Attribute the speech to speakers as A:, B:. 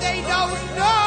A: they don't know.